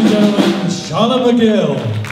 and gentlemen, Shauna McGill.